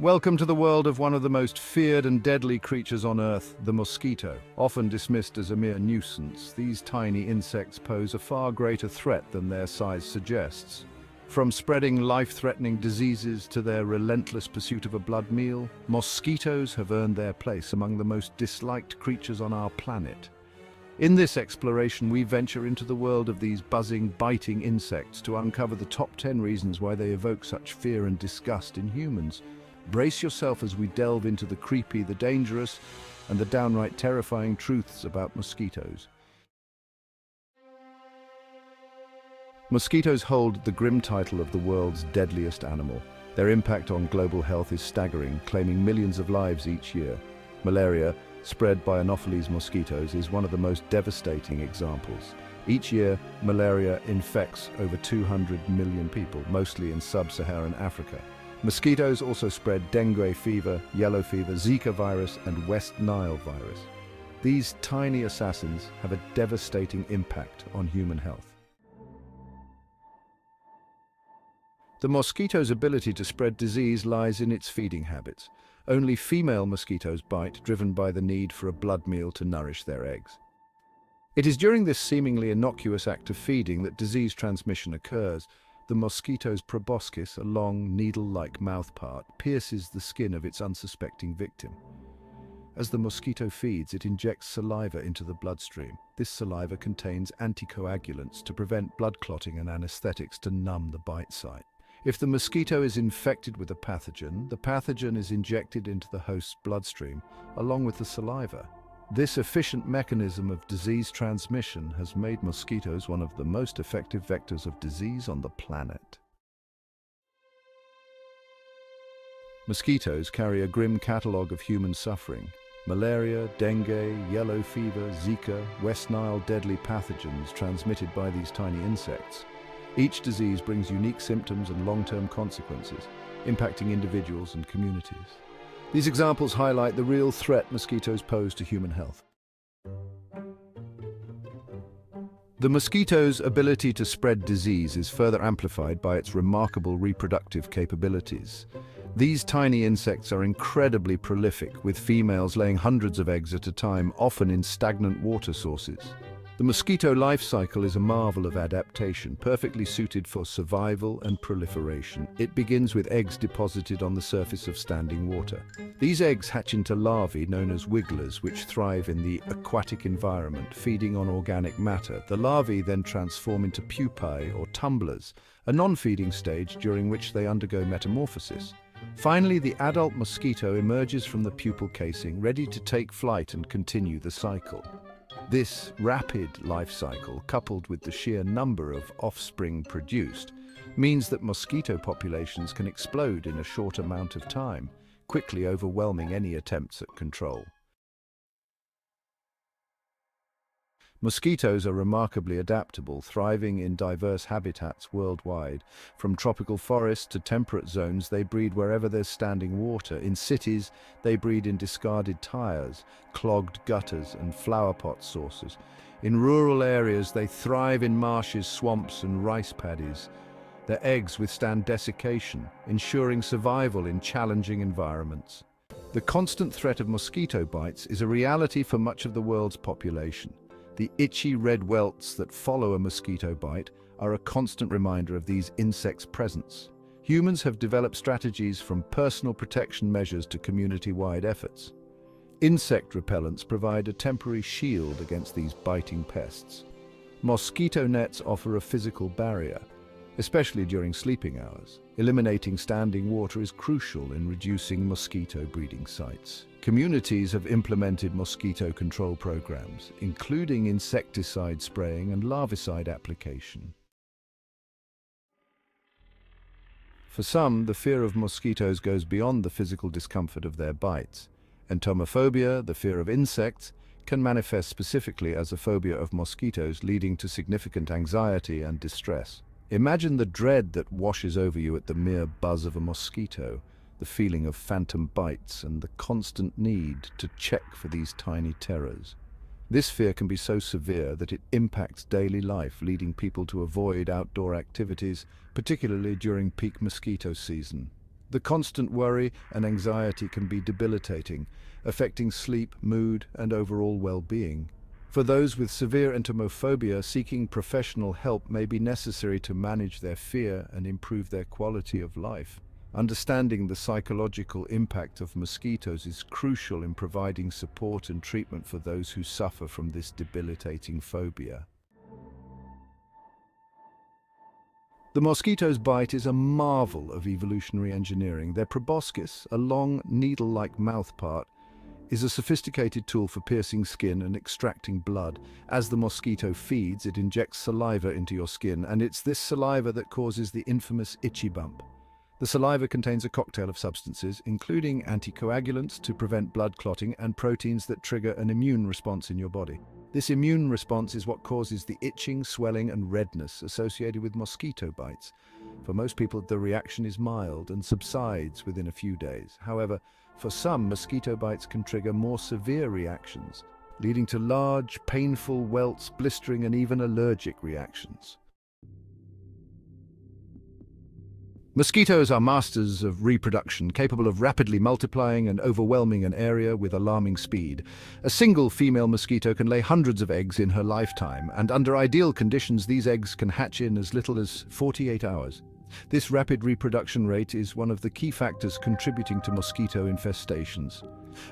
Welcome to the world of one of the most feared and deadly creatures on Earth, the mosquito. Often dismissed as a mere nuisance, these tiny insects pose a far greater threat than their size suggests. From spreading life-threatening diseases to their relentless pursuit of a blood meal, mosquitoes have earned their place among the most disliked creatures on our planet. In this exploration, we venture into the world of these buzzing, biting insects to uncover the top 10 reasons why they evoke such fear and disgust in humans. Brace yourself as we delve into the creepy, the dangerous, and the downright terrifying truths about mosquitoes. Mosquitoes hold the grim title of the world's deadliest animal. Their impact on global health is staggering, claiming millions of lives each year. Malaria, spread by Anopheles mosquitoes, is one of the most devastating examples. Each year, malaria infects over 200 million people, mostly in sub-Saharan Africa. Mosquitoes also spread dengue fever, yellow fever, Zika virus and West Nile virus. These tiny assassins have a devastating impact on human health. The mosquito's ability to spread disease lies in its feeding habits. Only female mosquitoes bite, driven by the need for a blood meal to nourish their eggs. It is during this seemingly innocuous act of feeding that disease transmission occurs, the mosquito's proboscis, a long, needle-like mouthpart, pierces the skin of its unsuspecting victim. As the mosquito feeds, it injects saliva into the bloodstream. This saliva contains anticoagulants to prevent blood clotting and anesthetics to numb the bite site. If the mosquito is infected with a pathogen, the pathogen is injected into the host's bloodstream, along with the saliva. This efficient mechanism of disease transmission has made mosquitoes one of the most effective vectors of disease on the planet. Mosquitoes carry a grim catalogue of human suffering. Malaria, dengue, yellow fever, Zika, West Nile deadly pathogens transmitted by these tiny insects. Each disease brings unique symptoms and long-term consequences, impacting individuals and communities. These examples highlight the real threat mosquitoes pose to human health. The mosquito's ability to spread disease is further amplified by its remarkable reproductive capabilities. These tiny insects are incredibly prolific, with females laying hundreds of eggs at a time, often in stagnant water sources. The mosquito life cycle is a marvel of adaptation, perfectly suited for survival and proliferation. It begins with eggs deposited on the surface of standing water. These eggs hatch into larvae known as wigglers, which thrive in the aquatic environment, feeding on organic matter. The larvae then transform into pupae or tumblers, a non-feeding stage during which they undergo metamorphosis. Finally, the adult mosquito emerges from the pupal casing, ready to take flight and continue the cycle. This rapid life cycle, coupled with the sheer number of offspring produced, means that mosquito populations can explode in a short amount of time, quickly overwhelming any attempts at control. Mosquitoes are remarkably adaptable, thriving in diverse habitats worldwide. From tropical forests to temperate zones, they breed wherever there's standing water. In cities, they breed in discarded tires, clogged gutters and flower pot sources. In rural areas, they thrive in marshes, swamps and rice paddies. Their eggs withstand desiccation, ensuring survival in challenging environments. The constant threat of mosquito bites is a reality for much of the world's population. The itchy red welts that follow a mosquito bite are a constant reminder of these insects' presence. Humans have developed strategies from personal protection measures to community-wide efforts. Insect repellents provide a temporary shield against these biting pests. Mosquito nets offer a physical barrier, especially during sleeping hours. Eliminating standing water is crucial in reducing mosquito breeding sites. Communities have implemented mosquito control programs, including insecticide spraying and larvicide application. For some, the fear of mosquitoes goes beyond the physical discomfort of their bites. Entomophobia, the fear of insects, can manifest specifically as a phobia of mosquitoes, leading to significant anxiety and distress. Imagine the dread that washes over you at the mere buzz of a mosquito, the feeling of phantom bites and the constant need to check for these tiny terrors. This fear can be so severe that it impacts daily life, leading people to avoid outdoor activities, particularly during peak mosquito season. The constant worry and anxiety can be debilitating, affecting sleep, mood, and overall well-being. For those with severe entomophobia, seeking professional help may be necessary to manage their fear and improve their quality of life. Understanding the psychological impact of mosquitoes is crucial in providing support and treatment for those who suffer from this debilitating phobia. The mosquito's bite is a marvel of evolutionary engineering. Their proboscis, a long, needle-like mouthpart, is a sophisticated tool for piercing skin and extracting blood. As the mosquito feeds, it injects saliva into your skin, and it's this saliva that causes the infamous itchy bump. The saliva contains a cocktail of substances, including anticoagulants to prevent blood clotting and proteins that trigger an immune response in your body. This immune response is what causes the itching, swelling and redness associated with mosquito bites. For most people, the reaction is mild and subsides within a few days. However, for some, mosquito bites can trigger more severe reactions, leading to large, painful welts, blistering and even allergic reactions. Mosquitoes are masters of reproduction, capable of rapidly multiplying and overwhelming an area with alarming speed. A single female mosquito can lay hundreds of eggs in her lifetime, and under ideal conditions these eggs can hatch in as little as 48 hours. This rapid reproduction rate is one of the key factors contributing to mosquito infestations.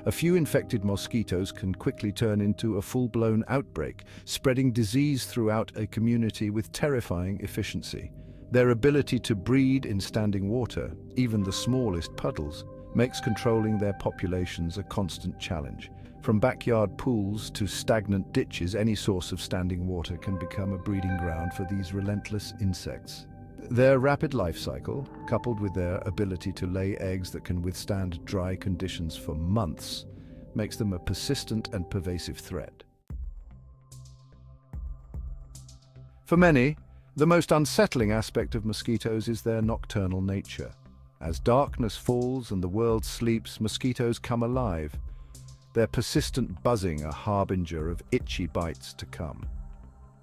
A few infected mosquitoes can quickly turn into a full-blown outbreak, spreading disease throughout a community with terrifying efficiency. Their ability to breed in standing water, even the smallest puddles, makes controlling their populations a constant challenge. From backyard pools to stagnant ditches, any source of standing water can become a breeding ground for these relentless insects. Their rapid life cycle, coupled with their ability to lay eggs that can withstand dry conditions for months, makes them a persistent and pervasive threat. For many, the most unsettling aspect of mosquitoes is their nocturnal nature. As darkness falls and the world sleeps, mosquitoes come alive. Their persistent buzzing a harbinger of itchy bites to come.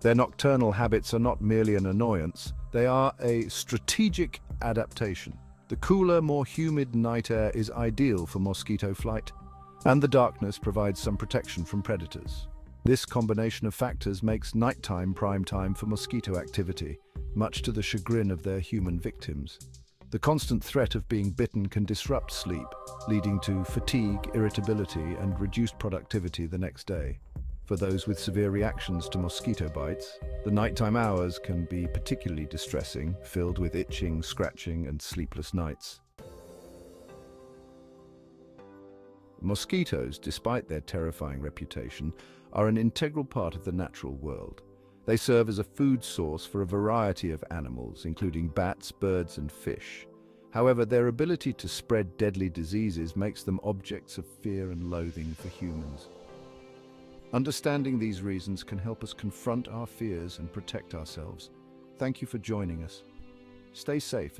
Their nocturnal habits are not merely an annoyance, they are a strategic adaptation. The cooler, more humid night air is ideal for mosquito flight, and the darkness provides some protection from predators. This combination of factors makes nighttime prime time for mosquito activity, much to the chagrin of their human victims. The constant threat of being bitten can disrupt sleep, leading to fatigue, irritability and reduced productivity the next day. For those with severe reactions to mosquito bites, the nighttime hours can be particularly distressing, filled with itching, scratching and sleepless nights. Mosquitoes, despite their terrifying reputation, are an integral part of the natural world. They serve as a food source for a variety of animals, including bats, birds and fish. However, their ability to spread deadly diseases makes them objects of fear and loathing for humans. Understanding these reasons can help us confront our fears and protect ourselves. Thank you for joining us. Stay safe.